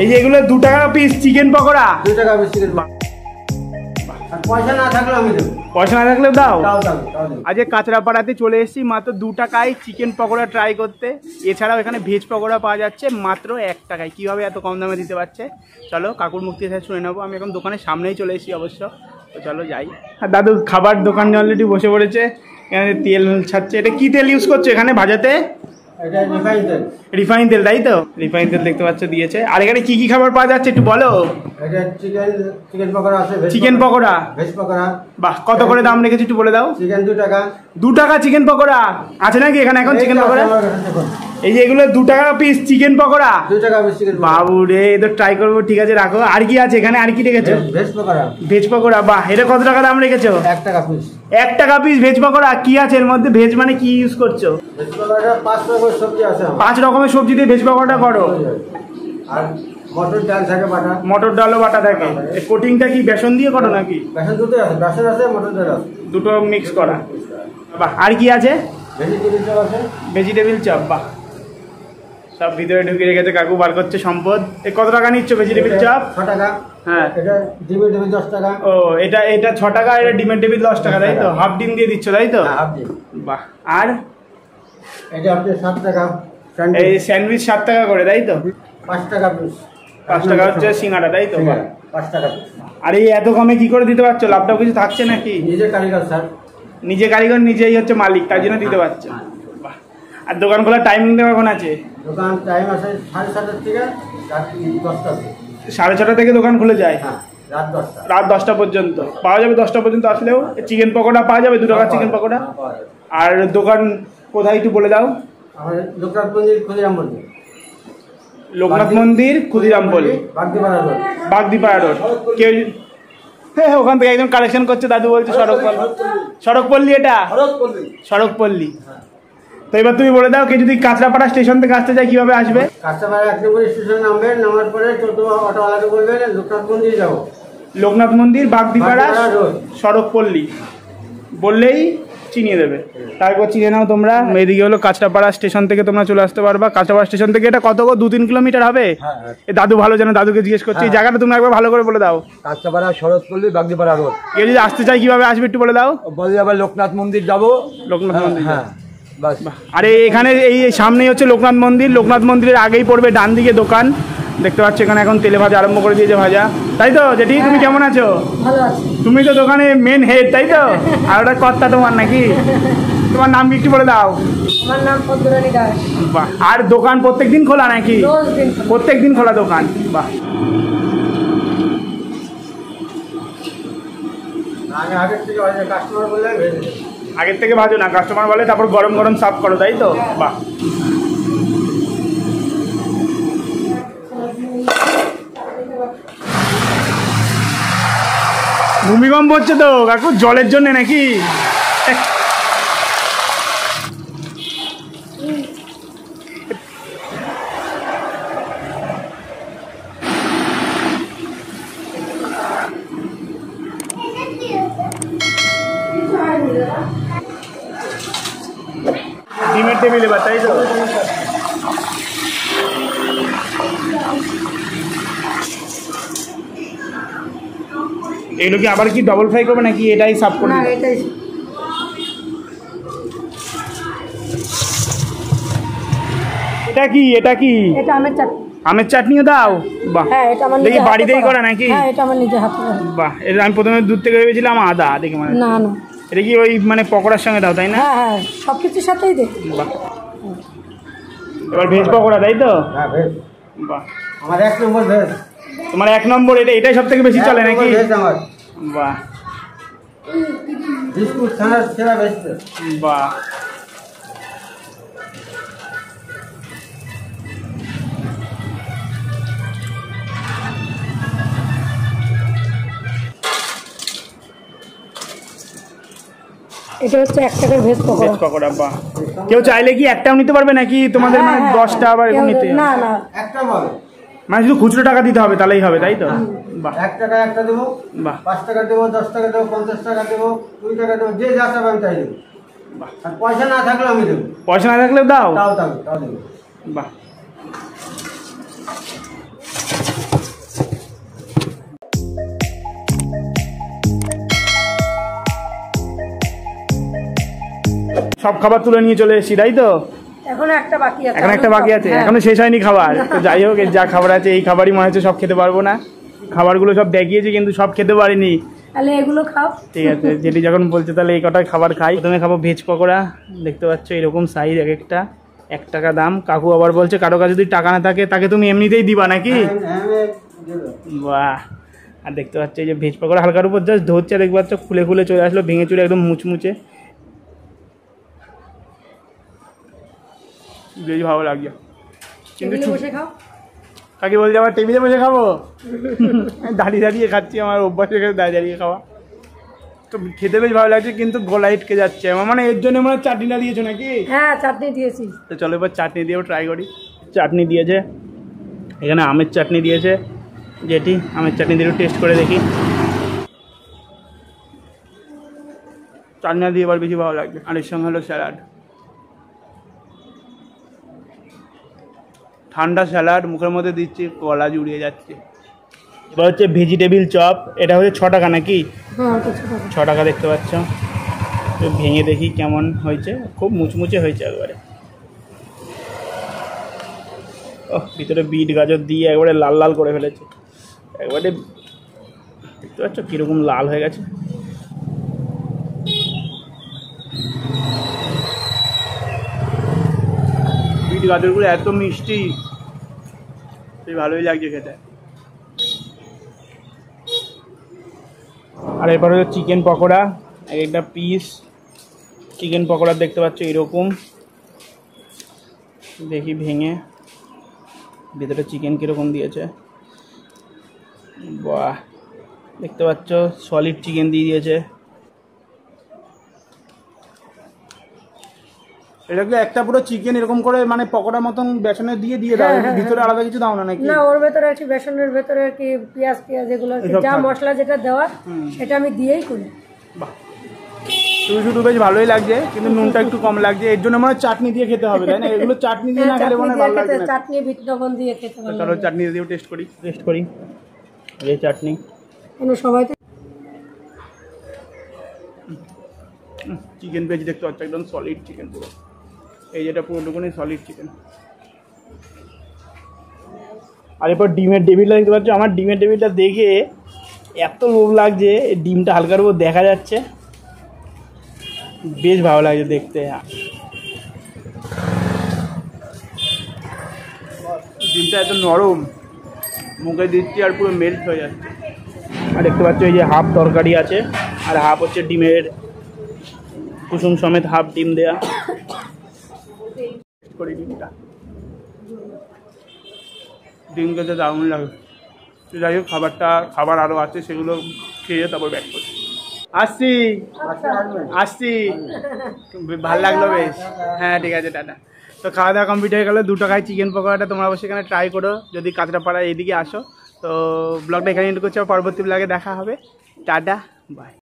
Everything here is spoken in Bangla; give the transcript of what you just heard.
এই যে এগুলো দু টাকা পিস চিকেন পকোড়া। দু টাকা পিস পয়সা না থাকলে আমি দেবো। পয়সা না দাও? দাও আজকে কাঁচরাপাড়াতে চলে এসেছি মাত্র দু টাকায় চিকেন পকোড়া ট্রাই করতে। এছাড়াও এখানে ভেজ পকোড়া পাওয়া যাচ্ছে মাত্র এক টাকায়। কীভাবে এত কম দামে দিতে পারছে? চলো কাকুর মুক্তি শুনে নেব। আমি এখন দোকানের সামনেই চলে এসেছি অবশ্য। তো চলো যাই। আর দাদু খাবার দোকান অলরেডি বসে পড়েছে। এখানে তেল ছাড়ছে। এটা কি তেল ইউজ করছ এখানে ভাজাতে? রিফাইন তেল, তাই তো? রিফাইন তেল দেখতে পাচ্ছ, দিয়েছে। আর এখানে কি কি খাবার পাওয়া যাচ্ছে একটু বলো? এটা চিকেন চিকেন পকোড়া আছে চিকেন পকোড়া। ভেজ পকোড়া। বাহ কত করে দাম রেখেছি একটু বলে দাও। চিকেন দু টাকা। দু টাকা চিকেন পকোড়া। আছে নাকি এখানে এখন চিকেন পকোড়া? এই যে এগুলো দু টাকা পিস চিকেন পকোড়া। দু টাকা বাবু রে তো ট্রাই করব ঠিক আছে রাখো। আর কি আছে এখানে? আর কি রেখেছো? ভেজ- পকোড়া। ভেজ পকোড়া বাহ এটা কত টাকা দাম রেখেছো? এক টাকা পিস এক টাকা পিস ভেজ পকোড়া? কি আছে এর মধ্যে? ভেজ মানে কি ইউজ করছ? পাঁচ রকমের সবজি আছে পাঁচ রকমের সবজি দিয়ে ভেজ পকোড়া করো। আর মটর ডাল থাকে বাটা। মটর ডালও বাটা থাকে। কোটিংটা কি বেসন দিয়ে করো নাকি? বেসন দুটোই আছে বেসন আছে মটর ডাল আছে। দুটো মিক্স করা। বাহ আর কি আছে? ভেজিটেবিল চপ আছে। ভেজিটেবিল চপ বাহ। সব ভিতরে ঢুকে রেখেছে কাকু বার করছে সম্পদ। এ কত টাকা নিচ্ছ ভেজিটেবিল চপ? ছ টাকা। হ্যাঁ। এটা ডিমের ডিমের দশ টাকা। ও এটা এটা ছ টাকা এটা ডিমের টেবিল দশ টাকা তাই তো? হাফ ডিম দিয়ে দিচ্ছ তাই তো? হ্যাঁ, হাফ ডিম। বাহ আর? এটা আপনি সাত টাকা। এই স্যান্ডউইচ স্যান্ডউইচ সাত টাকা করে তাই তো? পাঁচ টাকা পিস পাঁচ টাকা হচ্ছে সিঙ্গাড়া তাই তো? পাঁচ টাকা। আর এই এত কমে কি করে দিতে পারছ? লাভটাও কিছু থাকছে নাকি? নিজে কারিগর স্যার। নিজে কারিগর নিজেই হচ্ছে মালিক তার জন্য দিতে পারছ? আর দোকান খোলার টাইমিং দেওয়া এখন আছে। দোকান টাইম আছে সাড়ে সাতটার থেকে দশটা সাড়ে ছটা থেকে দোকান খুলে যায়? হ্যাঁ রাত দশটা। পর্যন্ত। পাওয়া যাবে দশটা পর্যন্ত আসলেও? চিকেন পকোড়া পাওয়া যাবে? দু টাকার চিকেন পকোড়া? হ্যাঁ। আর দোকান কোথায় একটু বলে দাও। আমাদের লোকনাথ মন্দির ক্ষুদিরাম মন্দির। লোকনাথ মন্দির ক্ষুদিরাম বলি। বাগদিপাড়া রোড। কেউ হ্যাঁ হ্যাঁ, ওখান থেকে একজন কালেকশন করছে দাদু বলছে সড়কপল্লী। সড়কপল্লী এটা? সড়কপল্লী। তো এবার তুমি বলে দাও কে যদি কাঁচরাপাড়া স্টেশন থেকে আসতে চায় কীভাবে আসবে? কাস্টমার এক নম্বর স্টেশনে নামবেন নামার পরে টোটো অটোওয়ালাকে বলবেন লোকনাথ মন্দির যাব। লোকনাথ মন্দির বাগদিপাড়া। সড়কপল্লী। বললেই চিনিয়ে দেবে। তারপর চিনে নাও তোমরা। এদিকে হলো কাঁচরাপাড়া স্টেশন থেকে তোমরা চলে আসতে পারবা। কাঁচরাপাড়া স্টেশন থেকে এটা কত গো? দু তিন কিলোমিটার হবে? হ্যাঁ, হ্যাঁ। এ দাদু ভালো জানো দাদুকে জিজ্ঞেস করছি। এই হ্যাঁ। জায়গাটা তুমি একবার ভালো করে বলে দাও। কাস্টমারা শরৎপল্লী বাগদিপাড়া রোড। কেউ যদি আসতে চাই কীভাবে আসবে একটু বলে দাও। বলে আবার লোকনাথ মন্দির যাব। লোকনাথ মন্দির। হ্যাঁ বাস। আরে এখানে এই সামনেই হচ্ছে লোকনাথ মন্দির। লোকনাথ মন্দিরের আগেই পড়বে ডান দিকে দোকান। দেখতে পাচ্ছ এখানে এখন তেলে ভাজা আরম্ভ করে দিয়েছে ভাজা। তাই তো? জেঠি তুমি কেমন আছো? তুমি তো দোকানে মেন হেড তাই তো? আর ওটা কর্তা তোমার নাকি? তোমার নাম কি একটু বলে দাও। আমার নাম পদ্মরানী দাস। বাহ আর দোকান প্রত্যেক দিন খোলা নাকি? রোজ দিন খোলা। প্রত্যেক দিন খোলা দোকান বাহ। আগে আগের থেকে কাস্টমার বললে দেবে। আগের থেকে ভাজো না কাস্টমার বলে তারপর গরম গরম সার্ভ করো তাই তো? বাহ। ভূমিকম্প হচ্ছে তো কাকু জলের জন্য নাকি? ডিমের টেবিল এবার তাই তো? এগুলো কি আবার কি ডবল ফ্রাই করবে নাকি এটাই সাফ করে না এটাই এটা কি এটা কি? এটা আমের চাটনি আমের চাটনিও দাও? বাহ। হ্যাঁ এটা আমার দেখি বাড়িতেই করা। নাকি? হ্যাঁ এটা আমার নিজের হাতে করা। বাহ এটা আমি প্রথমে দূর থেকে ভেবেছিলাম আদা দেখে মানে। না না। এটা কি ওই মানে পকোড়ার সঙ্গে দাও তাই না? হ্যাঁ হ্যাঁ সব কিছুর সাথেই দেখ বাহ। এবার ভেজ পকোড়া তাই তো? হ্যাঁ ভেজ। বাহ। আমার এক নম্বর ভেজ। তোমার এক নম্বর এটা এটাই সব থেকে বেশি চলে নাকি? ভেজ আমার। বাহ বিস্কুট ছাড়া সেরা ভেজ বাহ এটা হচ্ছে এক টাকার ভেজ পকোড়া। ভেজ পকোড়া বাহ কেউ চাইলে কি একটাও নিতে পারবে নাকি তোমাদের হ্যাঁ, মানে হ্যাঁ, দশটা আবার এরকম নিতে? না না। একটা মানে শুধু খুচরো টাকা দিতে হবে তাহলেই হবে তাই তো? হ্যাঁ। এক টাকা একটা দেবো পাঁচ টাকা দেবো দশ টাকা দেবো পঞ্চাশ টাকা দেবো কুড়ি টাকা দেবো যে যা তাই দেবো। আর পয়সা না থাকলেও আমি পয়সা না দাও? দেবো সব খাবার তুলে নিয়ে চলে এসেছি তাই তো? এখন একটা বাকি আছে। এখন একটা বাকি আছে। হ্যাঁ। এখনও শেষ হয়নি খাবার। তো যাই হোক যা খাবার আছে এই খাবারই মনে হচ্ছে সব খেতে পারব না। খাবারগুলো সব দেখিয়েছি কিন্তু সব খেতে পারিনি। তাহলে এগুলো খাও। ঠিক আছে যেটি যখন বলছে তাহলে এই কটা খাবার খাই। প্রথমে খাব ভেজ পকোড়া। দেখতে পাচ্ছ এরকম সাইজ এক একটা এক টাকা দাম। কাকু আবার বলছে কারও কাছে যদি টাকা না থাকে তাকে তুমি এমনিতেই দিবা নাকি? হ্যাঁ, হ্যাঁ, বাহ। আর দেখতে পাচ্ছ এই যে ভেজ পকোড়া হালকার উপর জাস্ট ধরছে দেখতে পাচ্ছ খুলে খুলে চলে আসলো ভেঙে চুরে একদম মুচমুচে। বেশ ভালো লাগছে কিন্তু টেবিলে বসে খাও। কাকে বলছে আবার টেবিলে বসে খাব? দাঁড়িয়ে দাঁড়িয়ে খাচ্ছি আমার অভ্যাস হয়ে গেছে দাঁড়িয়ে দাঁড়িয়ে খাওয়া। তো খেতে বেশ ভালো লাগছে কিন্তু গলা ইটকে যাচ্ছে। আমার মানে এর জন্য মানে চাটনিটা দিয়েছ নাকি? হ্যাঁ চাটনি দিয়েছি। তো চলো এবার চাটনি দিয়েও ট্রাই করি। চাটনি দিয়েছে। এখানে আমের চাটনি দিয়েছে। যেটি আমের চাটনি দিয়ে টেস্ট করে দেখি। চাটনি দিয়ে এবার বেশি ভালো লাগবে। আর এর সঙ্গে হলো স্যালাড ঠান্ডা স্যালাড মুখের মধ্যে দিচ্ছে কলা জুড়িয়ে যাচ্ছে। এবার হচ্ছে ভেজিটেবিল চপ এটা হচ্ছে ছ টাকা নাকি? হ্যাঁ ছ টাকা। দেখতে পাচ্ছ। তো ভেঙে দেখি কেমন হয়েছে। খুব মুচমুচে হয়েছে একবারে। ও ভিতরে বিট গাজর দিয়ে একবারে লাল লাল করে ফেলেছে। একবারে দেখতে পাচ্ছ কীরকম লাল হয়ে গেছে। গাজরগুলো এত মিষ্টি। বেশ ভালোই লাগছে খেতে। আর এরপর হলো চিকেন পকোড়া, এক একটা পিস চিকেন পকোড়া দেখতে পাচ্ছ এরকম। দেখি ভেঙে। ভিতরে চিকেন কীরকম দিয়েছে। বাহ! দেখতে পাচ্ছ সলিড চিকেন দিয়ে দিয়েছে। এটা কি একটা পুরো চিকেন এরকম করে মানে পকোড়া মতন বেসনে দিয়ে দিয়ে দাও হ্যাঁ, হ্যাঁ, ভিতরে আলাদা কিছু দাও না নাকি? না ওর ভেতরে আর কি বেসনের ভেতরে আর কি পেঁয়াজ পেঁয়াজ এগুলো যা মশলা যেটা দেওয়ার হুম। সেটা আমি দিয়েই করি। শুধু শুধু বেশ ভালোই লাগছে কিন্তু নুনটা একটু কম লাগছে। এর জন্য মনে হয় চাটনি দিয়ে খেতে হবে তাই না? এগুলো চাটনি দিয়ে না হ্যাঁ, খেলে মনে হয় ভালো লাগবে চাটনি বিট লবণ দিয়ে খেতে ভালো চলো চাটনি দিয়েও টেস্ট করি। টেস্ট করি। এই চাটনি। কেন সবাই চিকেন পেয়েছি দেখতে পাচ্ছ একদম সলিড চিকেন পুরো। এই যেটা পুরোটুকুনি সলিড চিকেন আর এরপর ডিমের টেবিলটা দেখতে পাচ্ছ? আমার ডিমের টেবিলটা দেখে এত লোভ লাগছে ডিমটা হালকার উপর দেখা যাচ্ছে। বেশ ভালো লাগছে দেখতে। ডিমটা এত নরম মুখে দিচ্ছি আর পুরো মেল্ট হয়ে যাচ্ছে। আর দেখতে পাচ্ছ এই যে হাফ তরকারি আছে আর হাফ হচ্ছে ডিমের কুসুম সমেত হাফ ডিম দেয়া। করি ডিমটা ডিম খেতে দারুণ লাগে। তো যাই হোক, খাবারটা, খাবার আরও আছে, সেগুলো খেয়ে তারপর ব্যাক করি আসছি। আসছি। ভালো লাগল বেশ। হ্যাঁ ঠিক আছে, টাটা। তো খাওয়া দাওয়া কমপ্লিট হয়ে গেলো। দু টাকায় চিকেন পকোড়াটা, তোমরা অবশ্যই এখানে ট্রাই করো। যদি কাঁচরাপাড়া এদিকে আসো। তো ব্লগটা এখানে এন্ড করছি পরবর্তী ব্লগে দেখা হবে। Tata bye